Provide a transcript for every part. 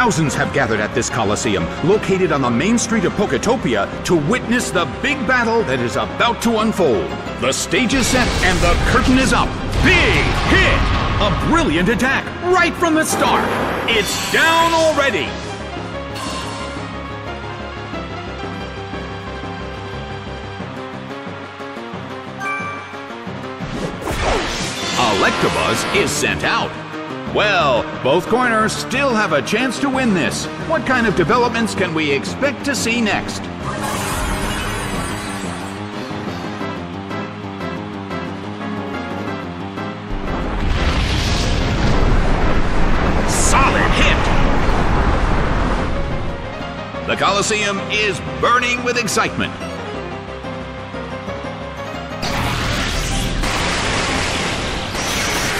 Thousands have gathered at this Coliseum, located on the main street of Poketopia, to witness the big battle that is about to unfold. The stage is set and the curtain is up. Big hit! A brilliant attack right from the start. It's down already. Electabuzz is sent out. Well, both corners still have a chance to win this. What kind of developments can we expect to see next? Solid hit! The Coliseum is burning with excitement.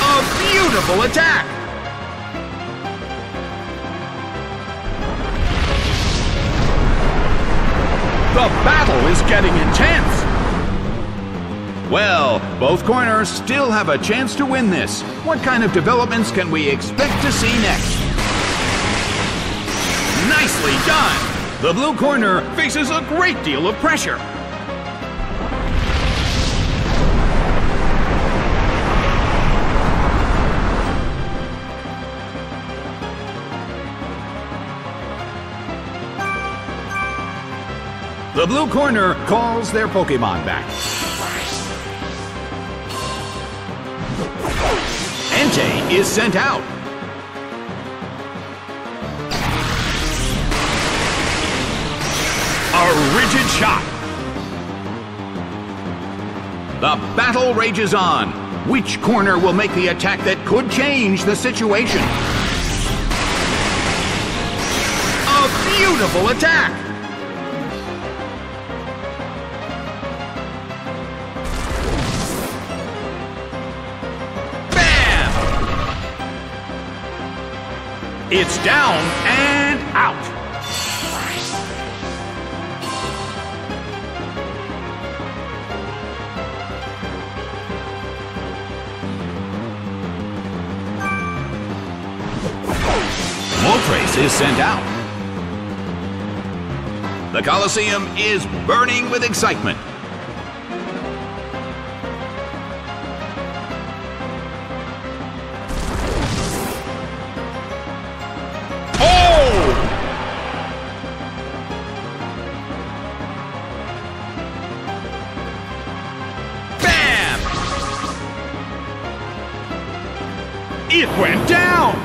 A beautiful attack! The battle is getting intense! Well, both corners still have a chance to win this. What kind of developments can we expect to see next? Nicely done! The blue corner faces a great deal of pressure. Blue corner calls their Pokemon back. Entei is sent out. A rigid shot. The battle rages on. Which corner will make the attack that could change the situation? A beautiful attack! It's down and out. Moltres is sent out. The Coliseum is burning with excitement. Went down!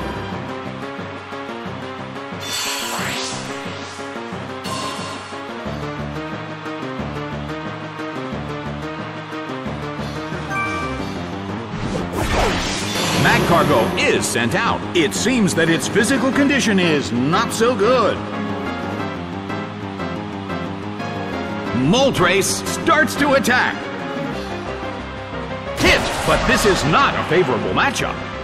Magcargo is sent out. It seems that its physical condition is not so good. Moltres starts to attack. Hit, but this is not a favorable matchup.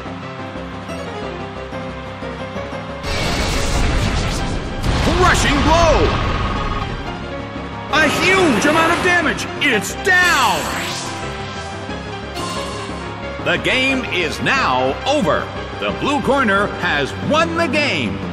Rushing blow! A huge amount of damage! It's down! The game is now over. The blue corner has won the game.